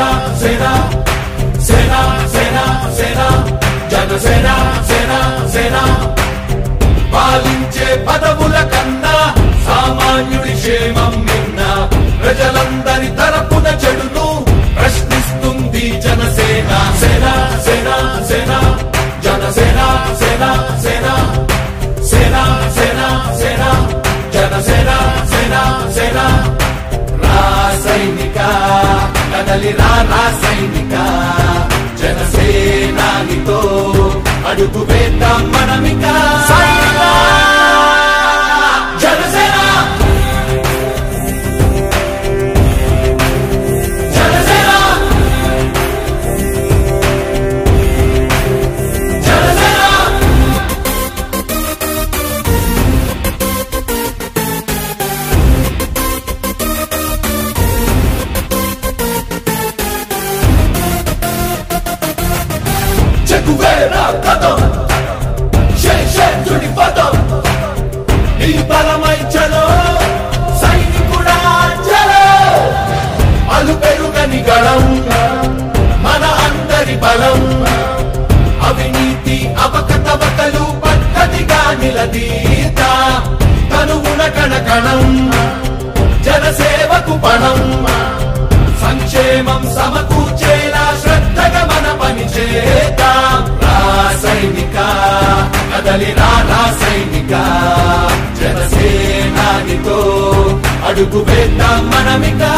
సేనా సేనా సేనా సేనా సేన జనసేన సేనా సేన పాలించే పదవుల కన్నా సామాన్యుడి క్షేమం మిన్న ప్రజలందరి కదలి రా సైనిక. జనసేనానితో అడుగు వేద్దాం మనమికా. బలం. అవినీతి అవకతవకలు పద్ధతిగా నిలదీత. కనువున కణకణం జనసేవకు పణం. సంక్షేమం సమకూర్చేలా శ్రద్ధగా మన పని చేత. రాసైనిక కదలి రా రాసైనిక జనసేనానితో అడుగు వేద్దాం మనమిక.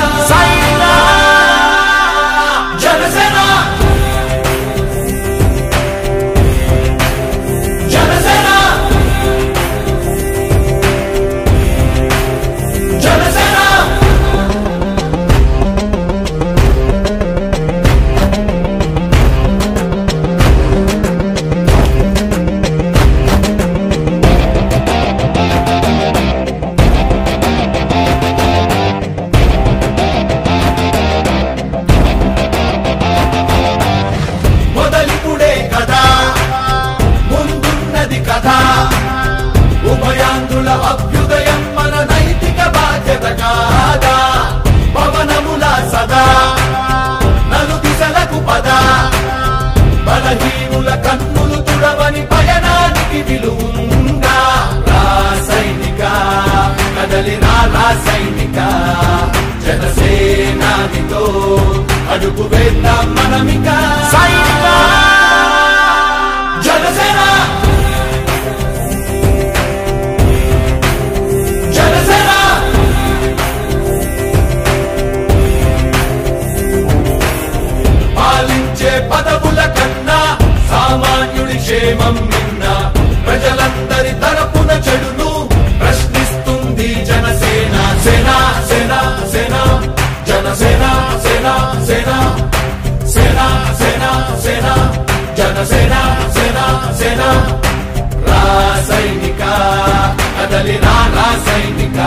కదలి రా సైనిక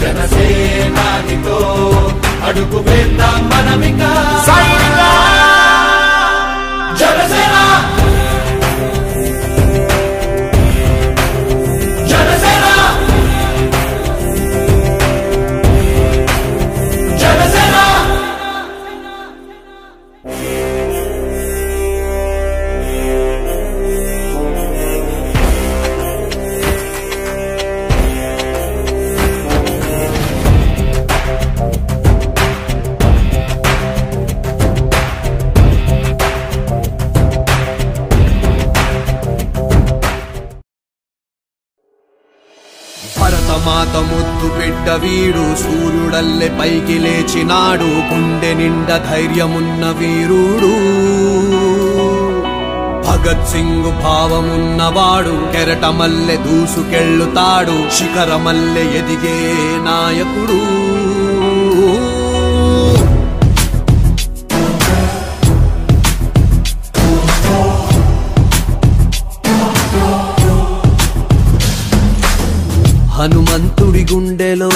జనసేనానితో అడుగు వేద్దాం మనమిక. మాత ముద్దు బిడ్డ వీడు సూర్యుడల్లె పైకి లేచినాడు గుండె నిండ ధైర్యమున్న వీరుడు. భగత్ సింగ్ భావమున్నవాడు కెరటమల్లె దూసుకెళ్ళుతాడు శిఖరమల్లె ఎదిగే నాయకుడు. హనుమంతుడి గుండెలో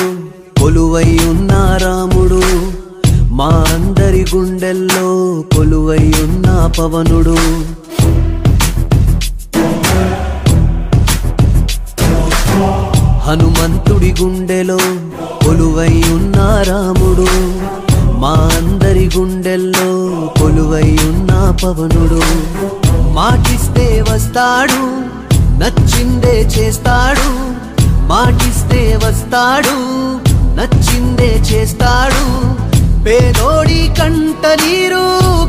కొలువై ఉన్న రాముడు మా అందరి గుండెల్లో కొలువై ఉన్న పవనుడు. హనుమంతుడి గుండెలో కొలువై ఉన్న రాముడు మా అందరి గుండెల్లో కొలువై ఉన్న పవనుడు. మాటిస్తే వస్తాడు నచ్చిందే చేస్తాడు మాటిస్తే వస్తాడు నచ్చిందే చేస్తాడు. పేదోడి కంట నీరు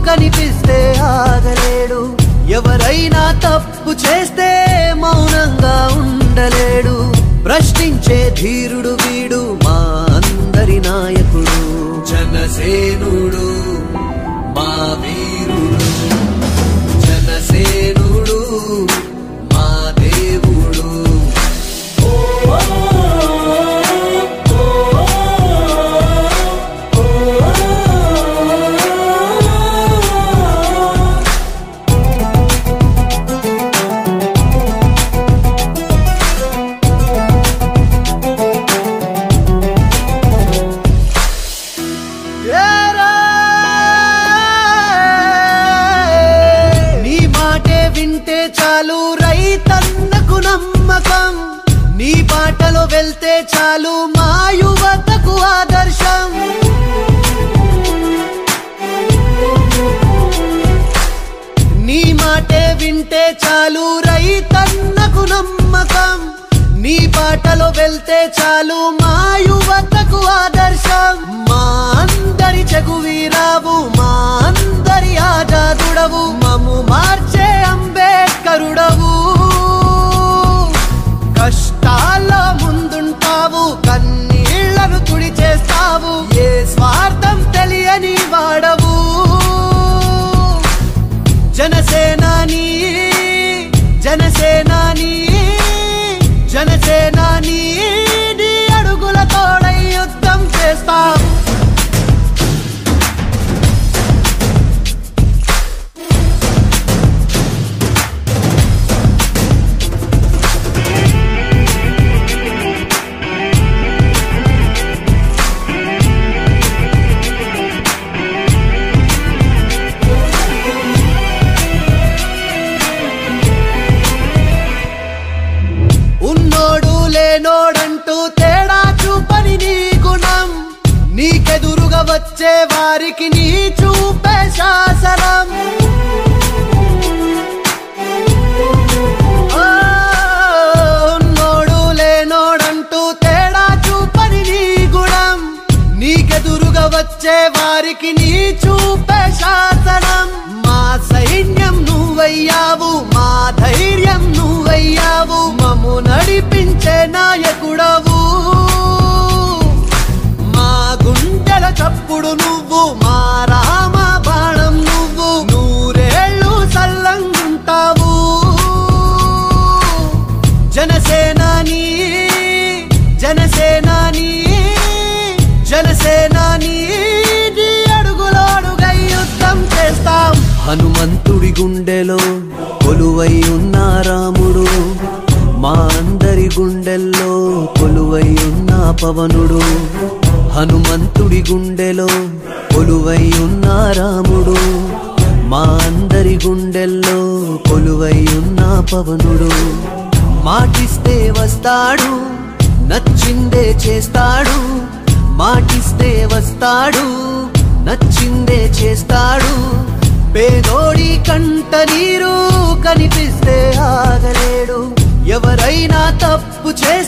కనిపిస్తే ఆగలేడు. ఎవరైనా తప్పు చేస్తే మౌనంగా ఉండలేడు. ప్రశ్నించే ధీరుడు బాటలో వెళ్తే చాలు మా యువతకు ఆదర్శం. నీ మాటే వింటే చాలు రైతన్నకు నమ్మకం. నీ బాటలో వెళ్తే చాలు మా యువతకు ఆదర్శం. మా అందరి చెగువీరావు మా అందరి ఆజాదుడవు. మము మార్చే అంబేద్కరుడవు. చేస్తాం వారికి నీ చూపే శాసనం. ఆ, లేనోడంటూ తేడా చూపని నీ గుణం. నీకెదురుగా వచ్చే వారికి నీ చూపే శాసనం. మా సైన్యం నువ్వయ్యావు మా ధైర్యం నువ్వయ్యావు. మము నడిపించే నాయకుడవు. హనుమంతుడి గుండెలో కొలువై ఉన్న రాముడు మా అందరి గుండెల్లో కొలువై ఉన్న పవనుడు. హనుమంతుడి గుండెలో కొలువై ఉన్న రాముడు మా అందరి గుండెల్లో కొలువై ఉన్న పవనుడు. మాటిస్తే వస్తాడు నచ్చిందే చేస్తాడు. మాటిస్తే వస్తాడు నచ్చిందే చేస్తాడు. పేదోడి కంట నీరు కనిపిస్తే ఆగలేడు. ఎవరైనా తప్పు చే